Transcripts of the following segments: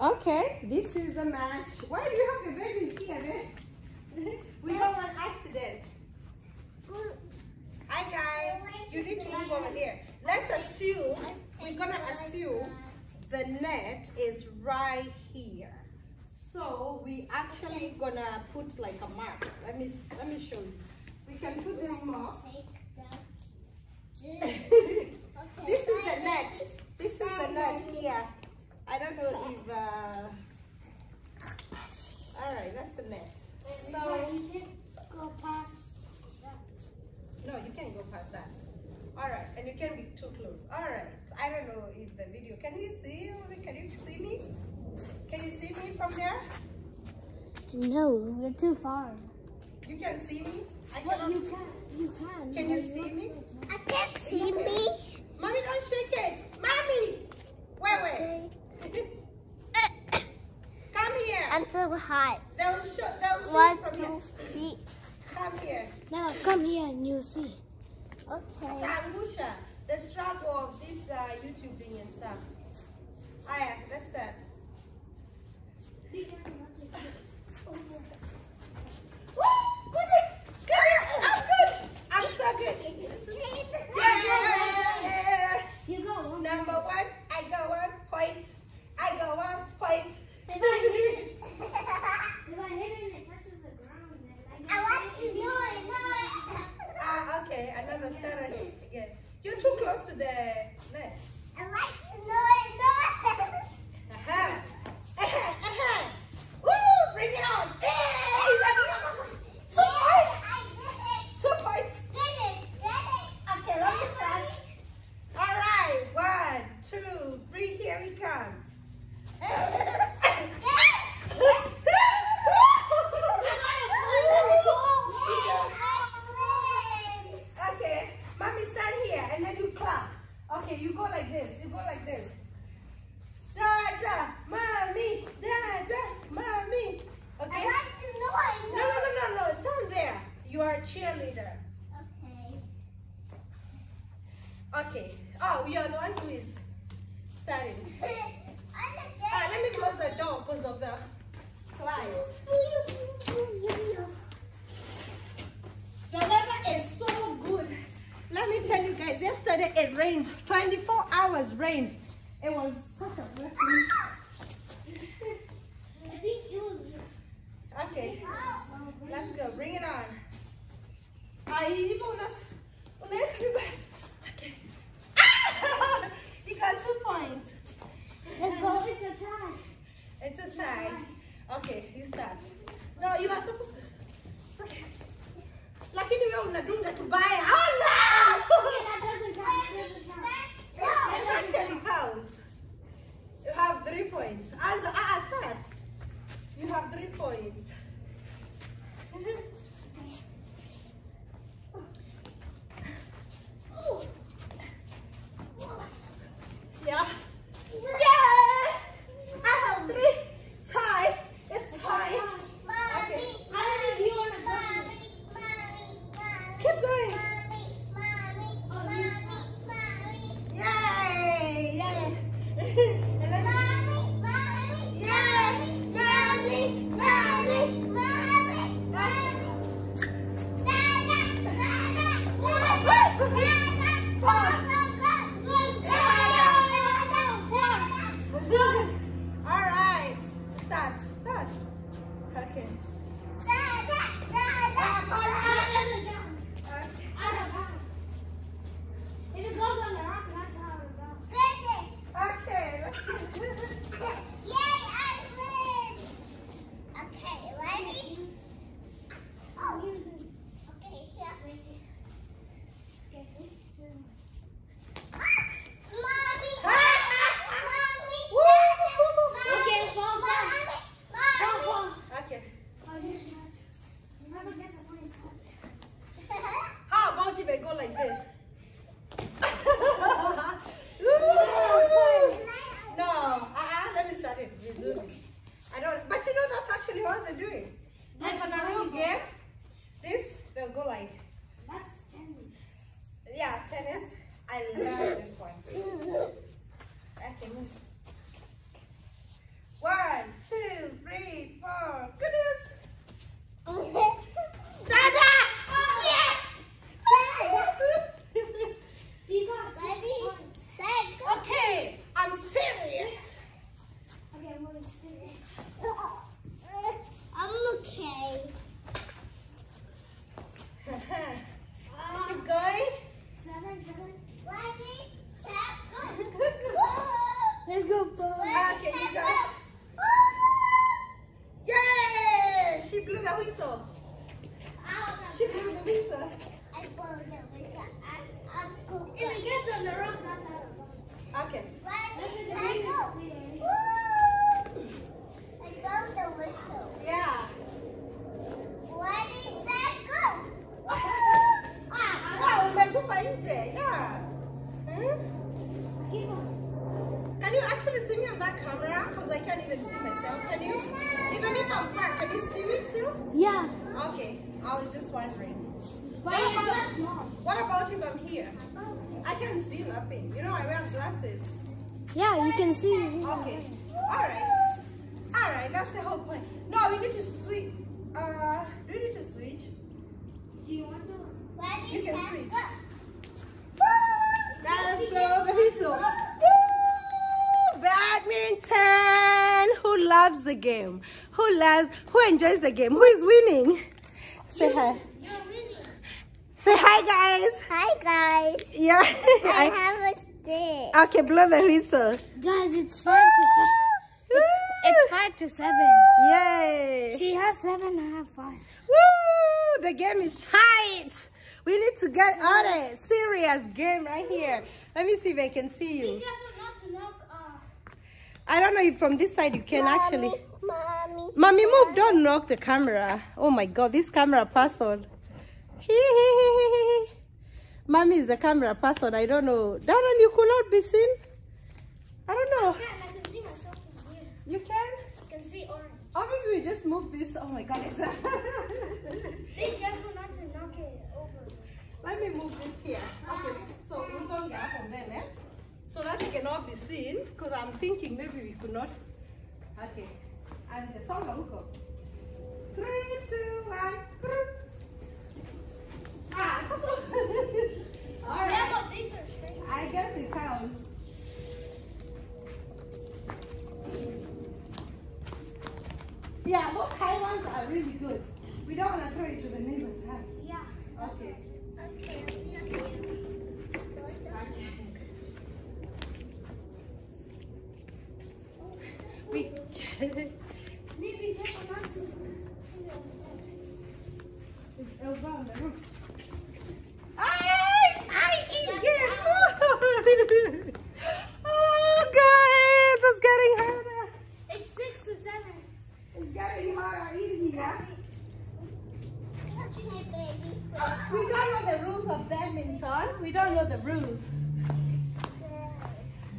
Okay, this is the match. Why do you have the babies here we don't want accidents. Hi guys, you need to move over there. Let's assume, we're gonna assume the net is right here. So we actually gonna put like a mark. Let me let me show you. We can put this mark. this is the net. This is the net here. I don't know if uh all right, that's the net. So go past no, you can't go past that. All right, and you can't be too close. All right, I don't know if the video. Can you see? Can you see me? Can you see me from there? No, you're too far. You can see me. I What cannot. you can, you can. Can you see me? I can't see me. Mommy, don't shake it. Mommy, wait, wait. Come here. I'm so hot. They'll show. They'll see One, from two, here. three. Come here. Now come here and you'll see. Okay. Angusha, the struggle of this uh, YouTube thing and stuff. Aya, let's start. Woo! Good! Good! I'm good! I'm so good! Yeah! You go. Number one, I go one point. I go one point. If I hit it, if I hit it and it touches the ground, then I, I want to know it. Ah, okay, another starter again. You're too close to the net. I like to know it. Aha! Aha! Aha! Woo! Bring it on! Hey! Two points! Two points! Okay, let me start. All right, one, two, three, here we come. okay, mommy stand here and then you clap. Okay, you go like this. You go like this. Dada, mommy, dada, mommy. Okay? No, no, no, no, no. Stand there. You are a cheerleader. Okay. Oh, you're the one who is starting. Ah, let me close the door because of the flies. The weather is so good. Let me tell you guys, yesterday it rained. 24 hours rain. It was such a blessing. Okay, let's go. Bring it on. Ahí, unas, una Okay. Ah! You got two points. Let's go. It's a tie. It's a tie. Okay, you start. No, you are supposed to. It's okay. Lakini wewe unadunga tubaya. Oh no! Okay, that doesn't count. That doesn't count. It actually counts. You have three points. And ah, start. You have three points. Yeah. Yeah! I have three. Tie. It's tie. Okay. How many do you want to go to? Keep going. Oh, you Yay! Yay! and then, yay! Mommy! Mommy! All right. Start. Start. Okay. If it goes on the rock, that's how it goes. Okay. let's- Okay, fall down. Fall, fall. Okay. Oh, here's nuts. Whoever gets a point sucks. How about if I go like this? no. Uh-uh. Let me start I don't. But you know that's actually what they're doing. Like on a real game, this they'll go like That's tennis. yeah tennis. I love this one. Okay. move. One, whistle. Ow, She blew the whistle. I blow the whistle. I, I'm cool. If it gets on the rock, that's out of bounds. Okay. Ready, set, go. Woo! I blow the whistle. Yeah. Ready, set, go. Ah, wow, umetupa nje. Yeah. Hmm? Can you actually see me on that camera? Because I can't even see myself. Can you? Even if I'm far, can you see me still? Yeah. Okay. I was just wondering. But What about- just small. What about if I'm here? I can see nothing. You know, I wear glasses. Yeah, you can see. Okay. All right. All right. That's the whole point. No, we need to switch. Uh, do we need to switch? Do you want to? You can switch. Loves the game? Who loves? Who enjoys the game? Who is winning? Say hi. You're winning. Say hi, guys. Hi, guys. Yeah. I have a stick. okay, blow the whistle. Guys, it's five to seven. It's, it's five to seven. Yay! She has seven, I have five. Woo! The game is tight. We need to get on it. Serious game right here. Let me see if I can see you. careful not to knock. Uh, I don't know if from this side you can actually. Mommy. Mommy, move. Don't knock the camera. Oh my God, this camera person. He Mommy is the camera person. I don't know. One you could not be seen. I don't know. Yeah, and I can see myself from here. You can? I can see orange. Or maybe we just move this. Oh my God, it's. Be careful not to knock it over. Let me move this here. Okay, so usonge hapo mbele so that we cannot be seen because I'm thinking maybe we could not. Okay, and the song huko. Three, two, one. Ah, so so. All right. a bigger space. I guess it counts. Yeah, those high ones are really good. We don't want to throw it to the neighbor's house. Yeah. Okay. Okay. We. Be careful not to. It's over on the roof. I, I again. oh, guys, it's getting harder. It's six to seven. It's getting harder in here. Touching my baby. We don't know the rules of badminton. We don't know the rules.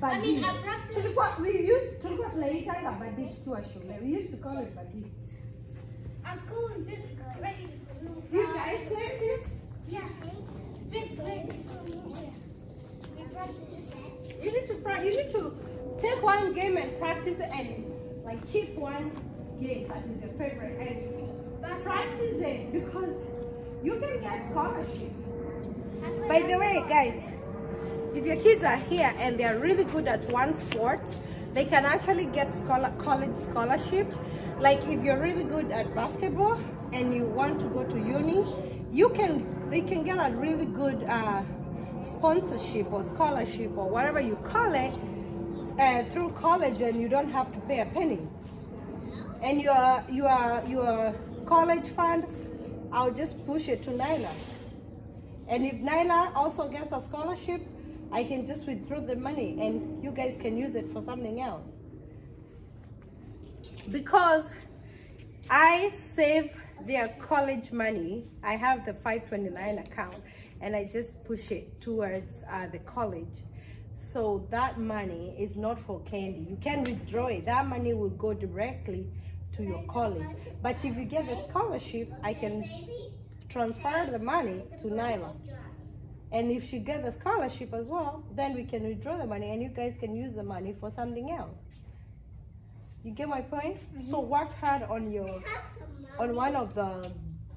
I mean, Badi. I practice. Tulikuwa, we used, tulikuwa tunaitanga badi tukiwa shule. We used to call it badi. I'm school in fifth grade. You guys play this? Yeah. Fifth grade. You need to pra- you need to take one game and practice it and like keep one game that is your favorite and practice it because you can get scholarship. By the way, guys, if your kids are here and they are really good at one sport, they can actually get scholar- college scholarship. Like if you're really good at basketball and you want to go to uni, you can they can get a really good uh, sponsorship or scholarship or whatever you call it uh, through college, and you don't have to pay a penny. And your your your college fund, I'll just push it to Nylah. And if Nylah also gets a scholarship, I can just withdraw the money and you guys can use it for something else. Because I save their college money, I have the 529 account and I just push it towards uh, the college. So that money is not for candy. You can withdraw it. That money will go directly to your college. But if you get a scholarship, I can transfer the money to Nylah. And if she gets a scholarship as well, then we can withdraw the money and you guys can use the money for something else. You get my point? So work hard on your on one of the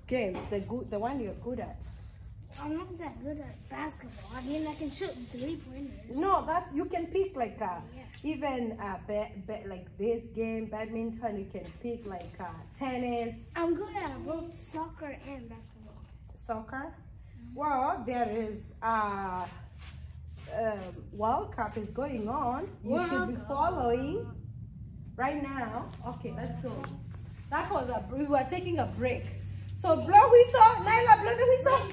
games, the good the one you're good at. I'm not that good at basketball. I mean, I can shoot three pointers. No, that's you can pick like uh, even uh, ba- ba- like this game, badminton. You can pick like uh, tennis, I'm good at both soccer and basketball. soccer. Well, there is uh, um, World Cup is going on. You should be following right now. Okay, let's go. That was a, we were taking a break. So blow whistle, Nylah, blow the whistle.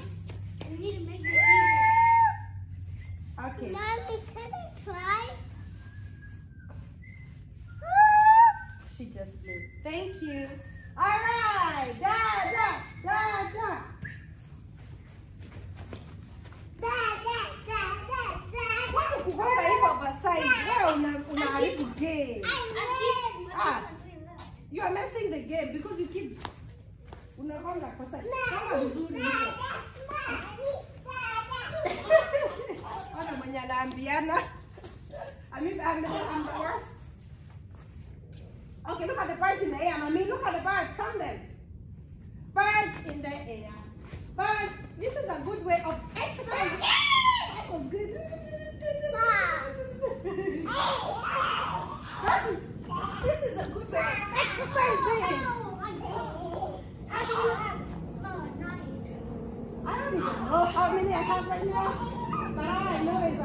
I need to make this Okay. Mommy, can I try? She just blew. Thank you. All right. Da, da, da, da. Wacha kugonga hivyo Basai. Wewe una- unaharibu game. Ah. You are messing the game because you keep unagonga kwa side. Kama vizuri hivyo. Ona mwenye anaambiana. I mean, I'm I'm the worst. Okay, look at the birds in the air, mommy. Look at the birds. Count them. Birds in the air. Birds. This is a good way of exercising. That was good. You! Have? My night.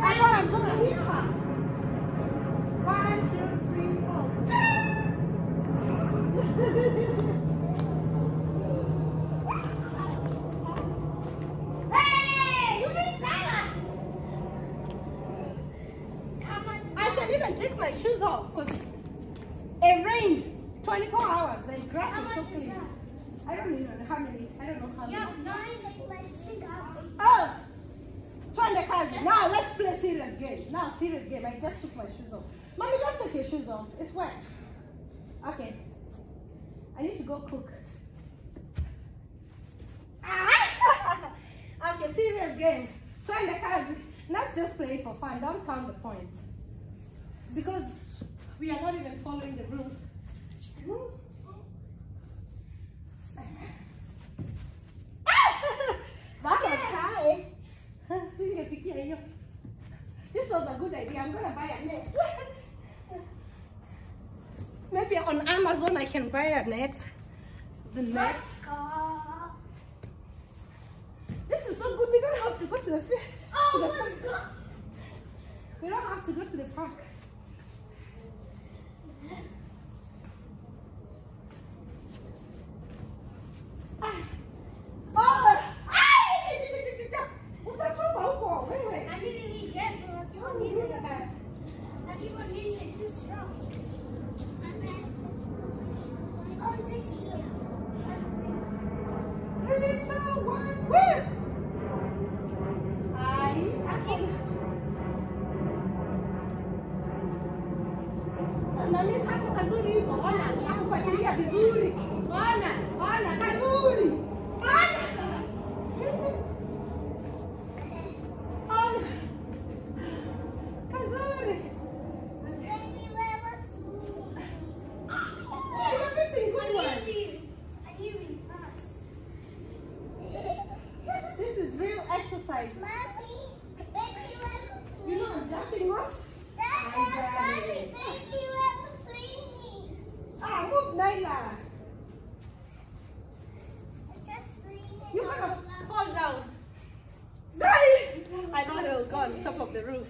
I thought I'm talking. One, two, three, four. hey! You missed that! I can even take my shoes off because it rained 24 hours. Then grass How is much so is clean. that? I don't know how many. I don't know how many. Oh! Turn the cars. Now let's play serious game. Now serious game. I just took my shoes off. Mommy, don't take your shoes off. It's wet. Okay. I need to go cook. Ah! okay, serious game. Turn the cards. Let's just play for fun. Don't count the points. Because we are not even following the rules. that was high. Singefikia hiyo. This was a good idea. I'm gonna buy a net. Maybe on Amazon I can buy a net. The net. This is so good. We don't have to go to the fi- oh to the Oh, let's park. go. We don't have to go to the park. Ah. Oh! Ai! Utatupa huko wewe. I need to be careful. I keep on hitting it. I keep on hitting it too strong. Oh, it takes you to. That's weird. Three, mimi sako kazuri hivyo. Ona, nakufuatilia vizuri. Ona, ona kazuri. Ona. Ona. Kazuri. Oh, you're missing good I ones. need to be. I need to be fast. This is real exercise. You know jumping ropes? Ah, move, Nylah. You're gonna fall down. I thought it would go on top of the roof.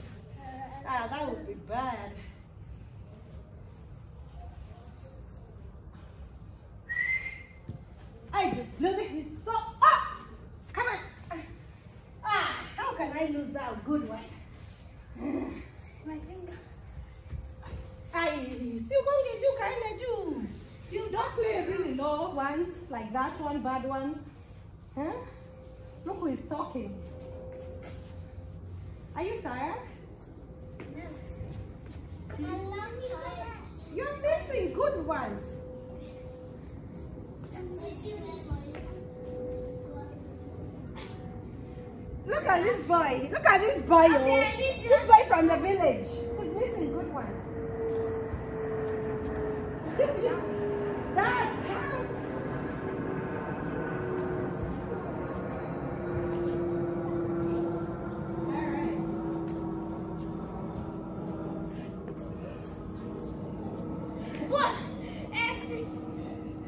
Ah, that would be bad. I just love it. It's so up. Come on. Ah, how can I lose that good one? My finger. Ai, si ugonge kind of juu. You don't play really low ones like that one, bad one. Huh? Look who is talking. Are you tired? You're missing good ones. Look at this boy. Look at this boy. oh. Okay, this This boy from the village. He's missing good ones. that counts. All right. What? Actually,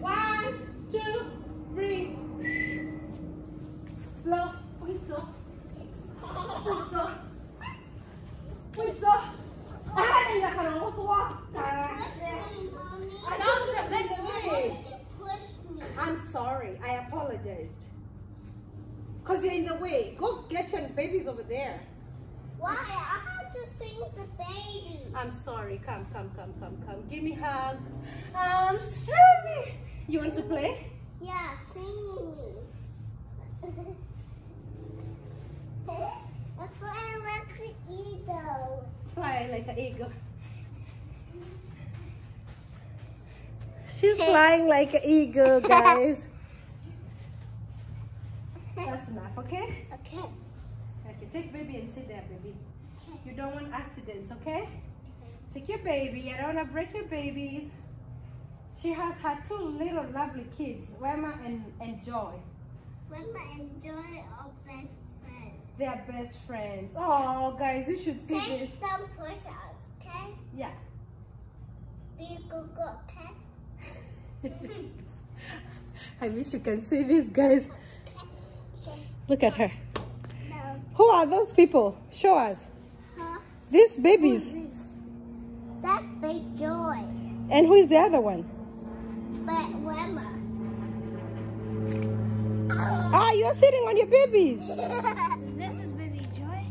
One, two, three. Blow. Whistle. Whistle. baby's over there. Why? I have to sing the baby. I'm sorry. Come, come, come, come, come. Give me a hug. Um, I'm sorry. You want to play? Yeah, singing me. That's why I like the eagle. Fly like an eagle. She's flying like an eagle, guys. That's enough, okay? Okay. Okay, take baby and sit there, baby. You don't want accidents, okay? Take your baby. I don't want to break your babies. She has her two little lovely kids, Wema and, and Joy. Remember, enjoy our best friend. They are best friends. Oh, guys, you should see this. Take some push-ups, okay? Yeah. Be good okay? I wish you can see this, guys. Okay. Look at her. No. Who are those people? Show us. Huh? These babies. That's Big Joy. And who is the other one? But Wema. Ah, you're sitting on your babies. This is Baby Joy.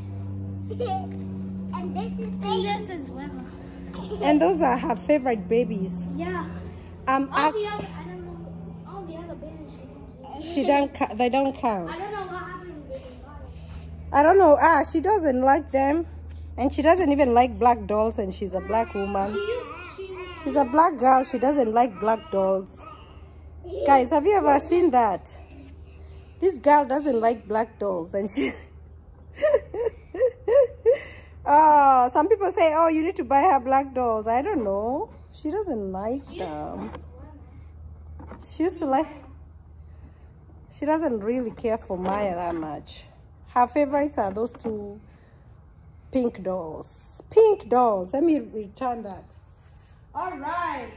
and this is And Baby. this is Wema. And those are her favorite babies. Yeah. Um, All ac- the other, I don't know. All the other babies she she don't. They don't count. I don't know what happened to Baby Joy. I don't know. Ah, she doesn't like them, and she doesn't even like black dolls. And she's a black woman. She's a black girl. She doesn't like black dolls. Guys, have you ever seen that? This girl doesn't like black dolls, and she. oh, some people say, "Oh, you need to buy her black dolls." I don't know. She doesn't like them. She used to like. She doesn't really care for Maya that much. Her favorites are those two pink dolls. Pink dolls. Let me return that. All right.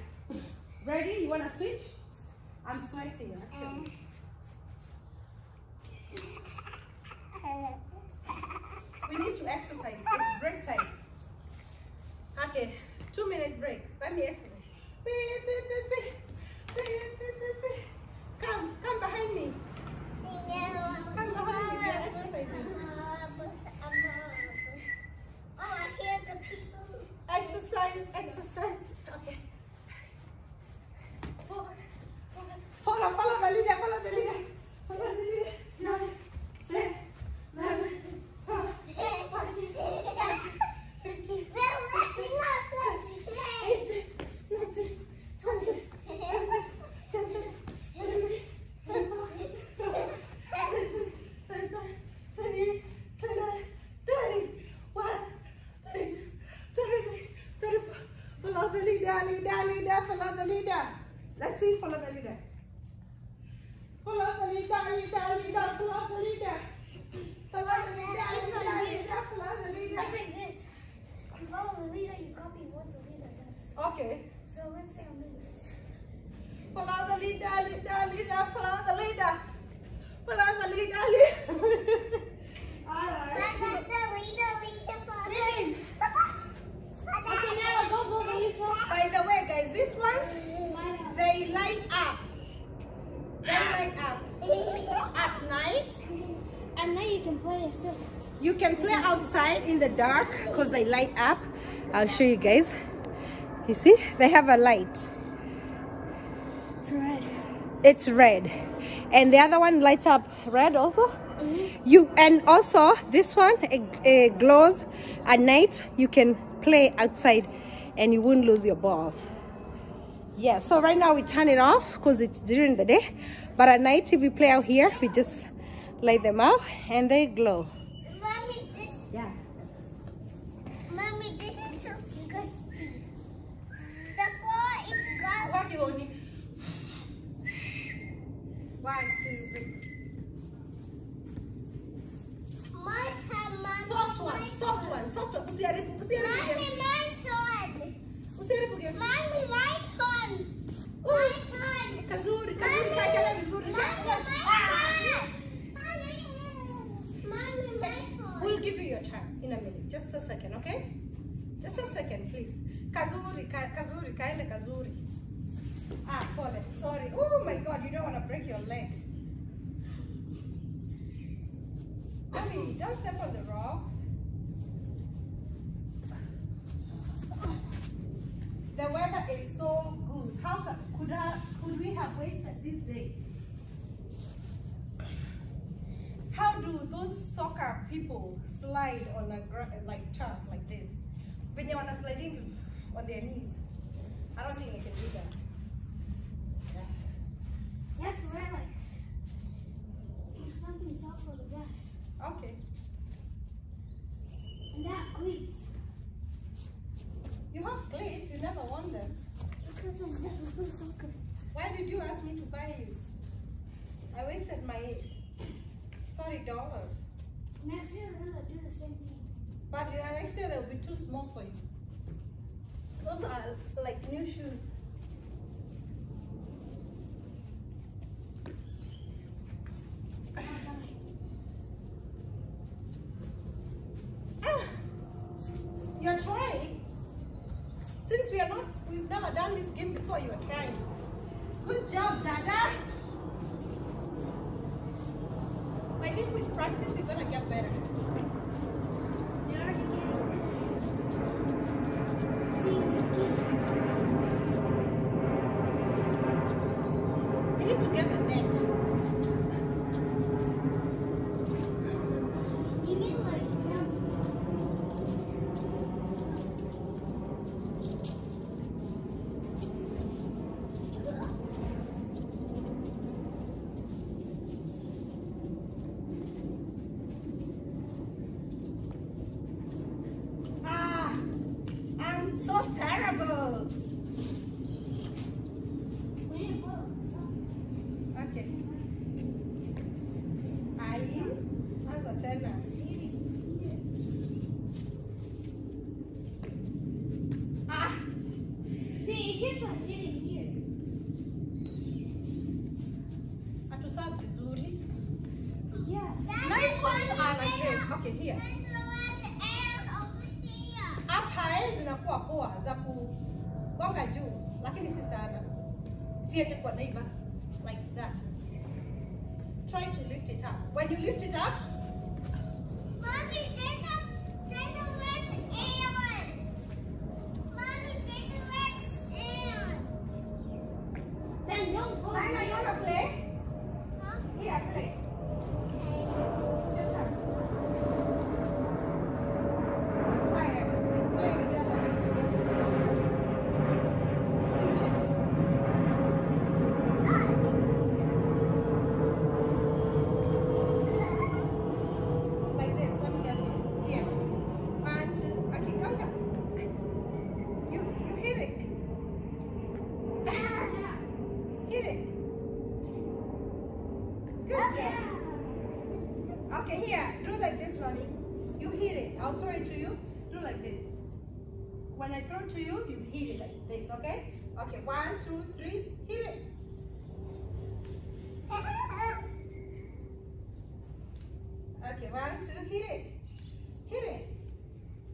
Ready? You want to switch? I'm sweating. We need to exercise. It's break time. Okay, two minutes break. Let me exercise. Come. Come behind me. We are exercising. Oh, I hear the people. Exercise, exercise. Okay. Forward, forward. Follow, follow the leader, follow the leader. Follow the leader. Nine, ten, eleven, twelve, fourteen, fifteen, sixteen, seventeen, eighteen, nineteen, twenty, twenty-one, twenty-two, twenty-three, twenty-four, twenty-five, twenty-six, twenty-eight, twenty-nine, thirty-one, thirty-two, thirty-three, thirty-four. Follow the leader, leader, leader, follow the leader. Let's see, follow the leader. Follow the leader, leader, leader, follow the leader. Follow the leader, It's leader, like leader, this. follow the leader. It's like this. You follow the leader, you copy what the leader does. Okay. So let's say I'm doing this. Follow the leader, leader, leader, follow the leader. Follow the leader, leader. All right. Really? Okay, now go, go, go, Lisa. By the way, guys, these ones, they light up. They light up. At night, And now you you can play outside in the dark because they light up. I'll show you guys. You see, they have a light. It's red. It's red. And the other one lights up red also. Mm-hmm. You and also this one it, it glows at night. You can play outside and you won't lose your ball. Yeah, so right now we turn it off because it's during the day. But at night if we play out here, we just light them out and they glow. Mommy, this, Yeah. mommy, this is so disgusting. The floor is. One, two, three. My mommy. Soft one, soft one, soft one. Usiharibu, usiharibu Mommy, game. my turn. Mommy, my turn. My turn. Kazuri, kazuri, vizuri. Mommy, my ah. turn. We'll give you your time in a minute. Just a second, okay? Just a second, please. Kazuri, ka, kazuri, kaende kazuri. Ah, pole. Sorry. Oh my God, you don't want to break your leg. Mommy, don't step on the rocks. The weather is so good. How could I, could we have wasted this day? How do soccer people slide on a like turf like this? When they wanna sliding on their knees. I don't think I can do that. Yeah. You have to wear like something soft for the grass. Okay. And that cleats. You have cleats, you never want them. Because I never play soccer. Why did you ask me to buy you? I wasted my thirty dollars. Next year, we're gonna do the same thing. But uh, next year they'll be too small for you. Those are like new shoes. Ah, You're trying. Since we are not, we've never done this game before. You are trying. Good job, Dada. I think with practice you're gonna get better. They already get it. See, they keep You need to get the net. You mean like jump? Ah, I'm so terrible. We need to put something. Okay. Aí, as antenas. Ah, See, it gets like hitting here. hatusaa vizuri. Yeah. Nice ones are like this. Okay, here. Eh, like that. Try to lift it up. When you lift it up, Then don't go. Lina, you wanna play? Here, play. Just her. I'm tired. Play with Dada. So you change. Like this. Let me help you. Here. One, two. Akikanga. You, you hit it. Hit it. Good job. Okay, here, do like this, Ronnie. You hit it. I'll throw it to you. Do like this. When I throw it to you, you hit it like this, okay? Okay, one, two, three, hit it. Okay, one, two, hit it. Hit it.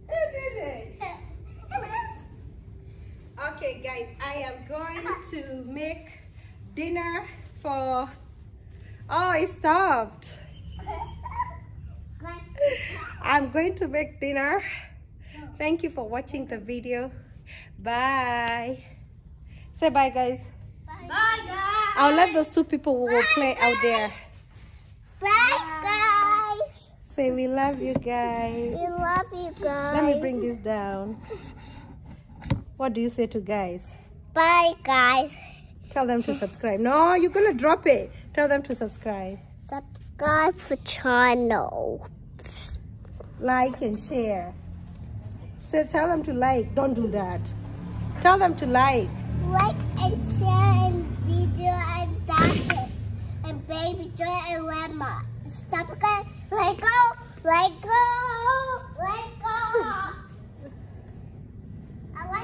Did it. Okay, guys, I am going to make dinner for. Oh, it stopped. I'm going to make dinner. Thank you for watching the video. Bye. Say bye, guys. Bye, guys. I'll let those two people who will play out there. Bye, guys. Say we love you guys. We love you guys. Let me bring this down. What do you say to guys? Bye, guys. Tell them to subscribe. No, you're gonna drop it. Tell them to subscribe. Subscribe for channel. Like and share. Say, so tell them to like. Don't do that. Tell them to like. Like and share and video and dance and baby joy and grandma. Subscribe, Let go, Let go, Let go.